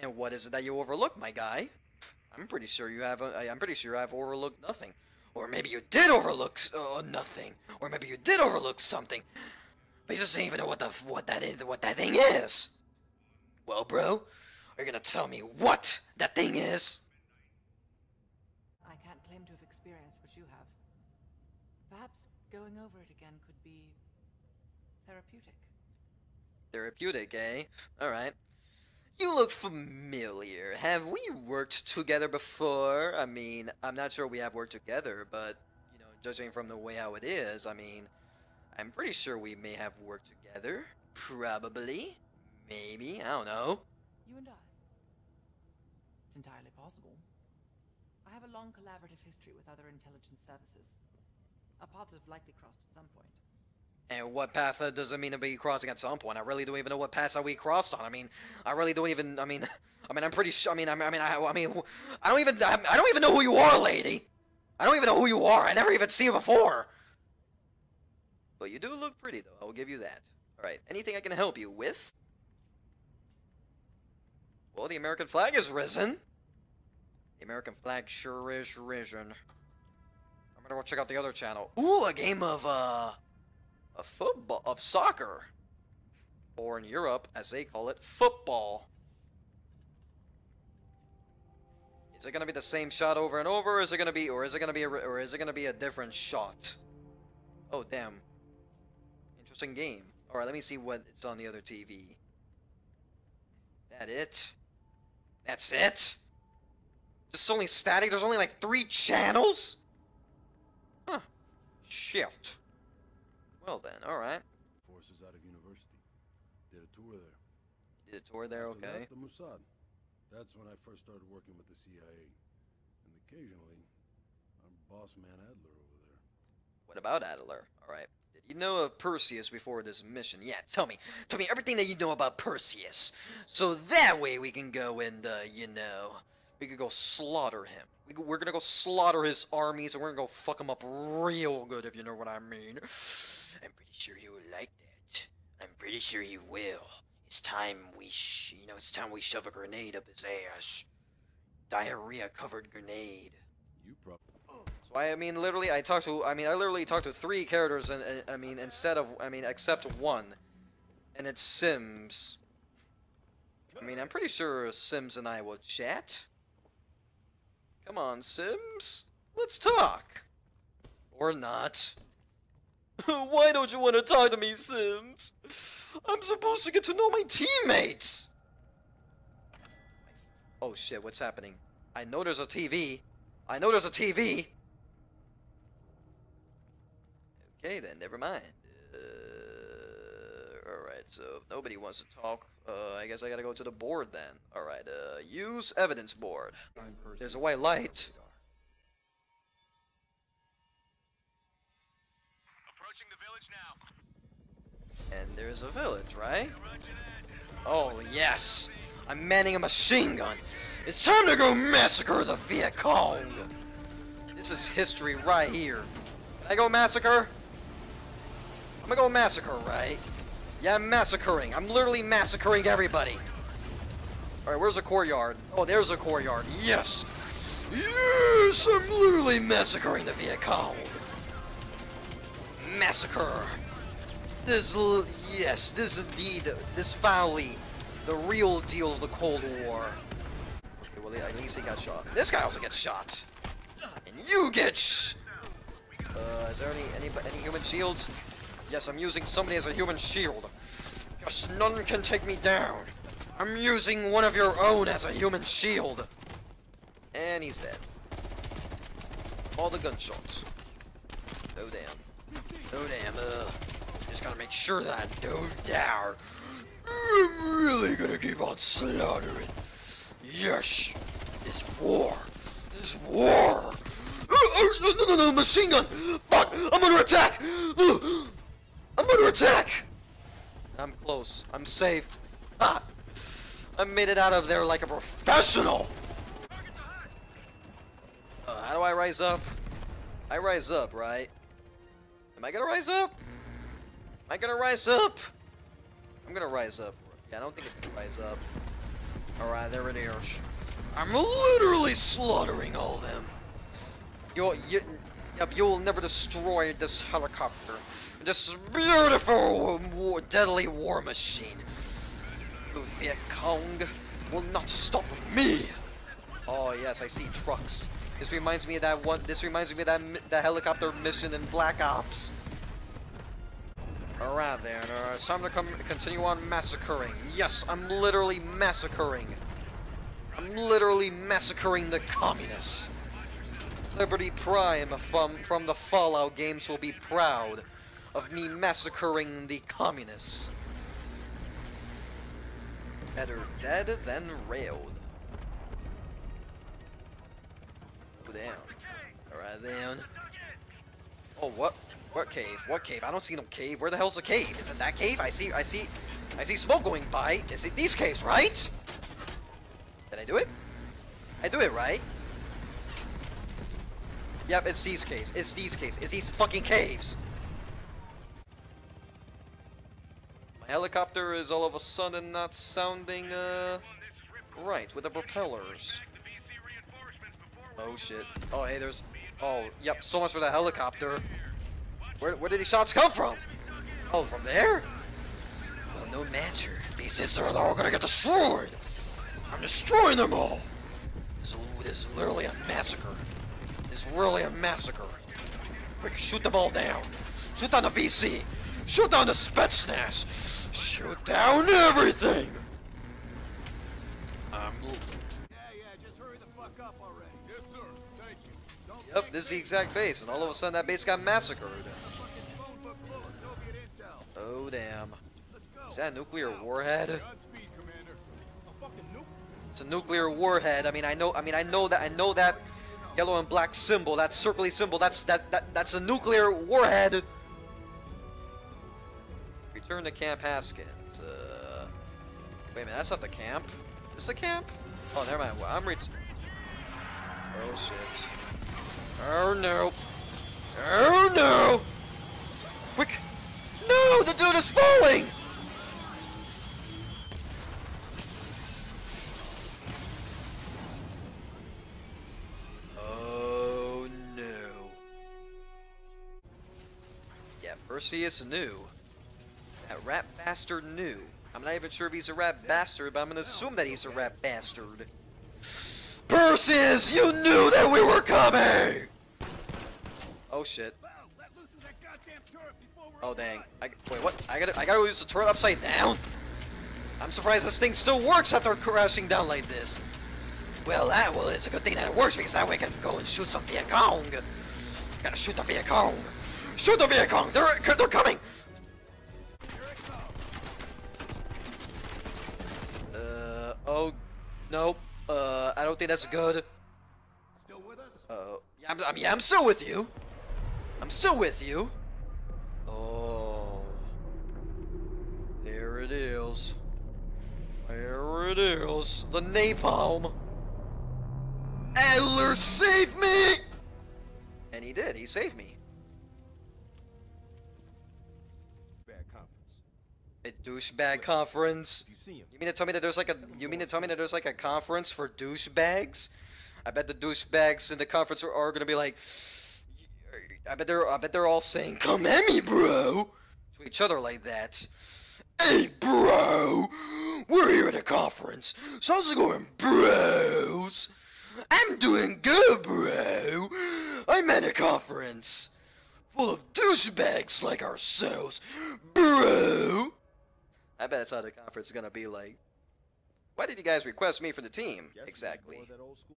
And what is it that you overlooked, my guy? I'm pretty sure you have. Uh, I'm pretty sure I've overlooked nothing. Or maybe you did overlook uh, nothing. Or maybe you did overlook something. But you just don't even know what the what that is, what that thing is. Well, bro, are you gonna tell me what that thing is? I can't claim to have experienced what you have. Perhaps going over it again could be therapeutic. Therapeutic, eh? Alright. You look familiar. Have we worked together before? I mean, I'm not sure we have worked together, but, you know, judging from the way how it is, I mean, I'm pretty sure we may have worked together. Probably. Maybe. I don't know. You and I. It's entirely possible. I have a long collaborative history with other intelligence services. Our paths have likely crossed at some point. And what path uh, does it mean to be crossing at some point? I really don't even know what path we crossed on. I mean, I really don't even. I mean, I mean, I'm pretty sure. I mean, I mean, I mean, I, mean, I don't even. I, don't even know who you are, lady. I don't even know who you are. I never even seen you before. But you do look pretty, though. I will give you that. All right. Anything I can help you with? Well, the American flag is risen. The American flag sure is risen. I'm gonna go check out the other channel. Ooh, a game of uh of football, of soccer, or in Europe, as they call it, football. Is it gonna be the same shot over and over? Or is it gonna be, or is it gonna be, a, or is it gonna be a different shot? Oh damn! Interesting game. All right, let me see what it's on the other TV. That it? That's it? Just only static? There's only like three channels? Huh. Shit. Well then, alright. Forces out of university. Did a tour there. Did a tour there, After okay. that, the Mossad. That's when I first started working with the CIA. And occasionally, our boss man Adler over there. What about Adler? Alright. Did you know of Perseus before this mission? Yeah, tell me. Tell me everything that you know about Perseus. So that way we can go and, uh, you know, we could go slaughter him. We're gonna go slaughter his armies and we're gonna go fuck him up real good, if you know what I mean. I'm pretty sure he would like that. I'm pretty sure he will. It's time we, sh- you know, it's time we shove a grenade up his ass. Diarrhea-covered grenade. You probably. So I, I mean, literally, I talked to, I mean, I literally talked to three characters, and, and I mean, instead of, I mean, except one, and it's Sims. I mean, I'm pretty sure Sims and I will chat. Come on, Sims, let's talk. Or not. Why don't you want to talk to me, Sims? I'm supposed to get to know my teammates. Oh shit, what's happening? I know there's a TV. I know there's a TV. Okay, then, never mind. Alright, so if nobody wants to talk, uh, I guess I gotta go to the board then. Alright, uh, use evidence board. There's a white light. Approaching the village now. And there's a village, right? Oh, yes! I'm manning a machine gun! It's time to go massacre the Viet Cong! This is history right here. Can I go massacre? I'm gonna go massacre, right? Yeah, I'm massacring. I'm literally massacring everybody. Alright, where's the courtyard? Oh, there's a courtyard. Yes! Yes! I'm literally massacring the Viet! Massacre! This, yes, this is indeed, this foully, the real deal of the Cold War. Okay, well, at least he got shot. This guy also gets shot. And you get sh- Uh, is there any, any, any human shields? Yes, I'm using somebody as a human shield. Yes, none can take me down. I'm using one of your own as a human shield. And he's dead. All the gunshots. Oh damn. Oh damn, uh, just gotta make sure that I don't die. I'm really gonna keep on slaughtering. Yes, this war, this war. Uh, uh, no, no, no, machine gun. Fuck, I'm under attack. I'm attack. I'm close. I'm safe. Ah, I made it out of there like a professional. Uh, how do I rise up? I rise up, right? Am I gonna rise up? Am I gonna rise up? I'm gonna rise up. Yeah, I don't think it's gonna rise up. Alright, there it is. I'm literally slaughtering all of them. You'll, you, yep, you'll never destroy this helicopter. This beautiful, war, deadly war machine. The Viet Cong will not stop me. Oh yes, I see trucks. This reminds me of that one. This reminds me of that that helicopter mission in Black Ops. Alright then, uh, it's time to come continue on massacring. Yes, I'm literally massacring. I'm literally massacring the communists. Liberty Prime from from the Fallout games will be proud of me massacring the communists. Better dead than railed. Oh, Go down. Alright then. Oh what? What cave? What cave? I don't see no cave. Where the hell's the cave? Is it that cave? I see I see I see smoke going by. Is it these caves, right? Did I do it? I do it right. Yep, it's these caves. It's these caves. It's these fucking caves. Helicopter is all of a sudden not sounding uh right with the propellers. Oh shit. Oh hey, there's. Oh yep. So much for the helicopter. Where where did these shots come from? Oh, from there? Well, no matter. These hits are all gonna get destroyed. I'm destroying them all. This, this is literally a massacre. This is really a massacre. Quick, shoot them all down. Shoot down the VC. Shoot down the Spetsnaz. Shoot down everything. I'm. Yeah, yeah, just hurry the fuck up already. Yes, sir. Thank you. Don't Yep, this is the exact base, and all of a sudden that base got massacred. fucking phone book full of Soviet intel. Oh damn. Is that a nuclear warhead? Godspeed, Commander. A fucking nuke. It's a nuclear warhead. I mean, I know. I mean, I know that. I know that yellow and black symbol. That circly symbol. That's that. That. That's a nuclear warhead. Return to Camp Haskins. Uh, wait a minute. That's not the camp. Is this a camp? Oh, never mind. Well, I'm ret. Oh shit. Oh no. Oh no. Quick. No, the dude is falling. Oh no. Yeah, Perseus knew. Rat bastard knew. I'm not even sure if he's a rap bastard, but I'm gonna assume that he's a rap bastard. Perseus, you knew that we were coming! Oh shit. Oh dang. I, wait, what? I gotta, I gotta use the turret upside down? I'm surprised this thing still works after crashing down like this. Well, that, well, it's a good thing that it works because that way I can go and shoot some Viet Cong. Gotta shoot the Viet Cong. Shoot the Viet Cong. They're, they're coming. Oh, nope. Uh, I don't think that's good. Still with us? Uh, yeah, I'm, I'm, yeah, I'm still with you. I'm still with you. Oh. There it is. There it is. The napalm. Adler, save me! And he did. He saved me. Douchebag conference. You mean to tell me that there's like a you mean to tell me that there's like a conference for douchebags? I bet the douchebags in the conference are, are gonna be like I bet they're I bet they're all saying, Come at me, bro to each other like that. Hey bro! We're here at a conference. So how's it going, bros? I'm doing good, bro. I'm at a conference full of douchebags like ourselves, bro. I bet that's how the conference is gonna be like. Why did you guys request me for the team? Guess exactly.